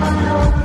know.